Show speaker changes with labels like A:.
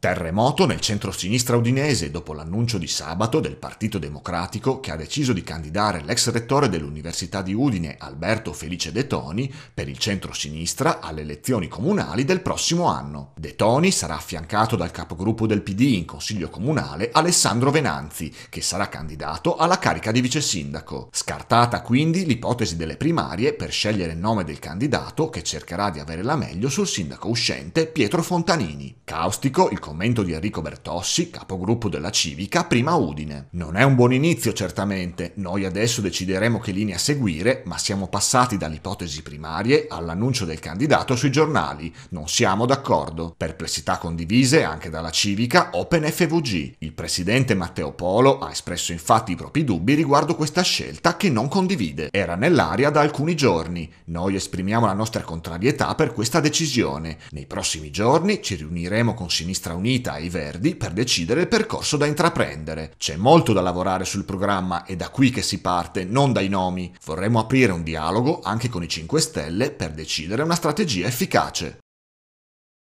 A: Terremoto nel centro-sinistra udinese dopo l'annuncio di sabato del Partito Democratico che ha deciso di candidare l'ex rettore dell'Università di Udine Alberto Felice De Toni per il centro-sinistra alle elezioni comunali del prossimo anno. De Toni sarà affiancato dal capogruppo del PD in Consiglio Comunale Alessandro Venanzi, che sarà candidato alla carica di vice sindaco. Scartata quindi l'ipotesi delle primarie per scegliere il nome del candidato che cercherà di avere la meglio sul sindaco uscente Pietro Fontanini. Caustico il commento di Enrico Bertossi, capogruppo della Civica, prima Udine. Non è un buon inizio certamente, noi adesso decideremo che linea seguire, ma siamo passati dalle ipotesi primarie all'annuncio del candidato sui giornali. Non siamo d'accordo. Perplessità condivise anche dalla Civica Open FVG. Il presidente Matteo Polo ha espresso infatti i propri dubbi riguardo questa scelta che non condivide. Era nell'aria da alcuni giorni. Noi esprimiamo la nostra contrarietà per questa decisione. Nei prossimi giorni ci riuniremo con Sinistra Unita e Verdi per decidere il percorso da intraprendere. C'è molto da lavorare sul programma e da qui che si parte, non dai nomi. Vorremmo aprire un dialogo anche con i 5 Stelle per decidere una strategia efficace.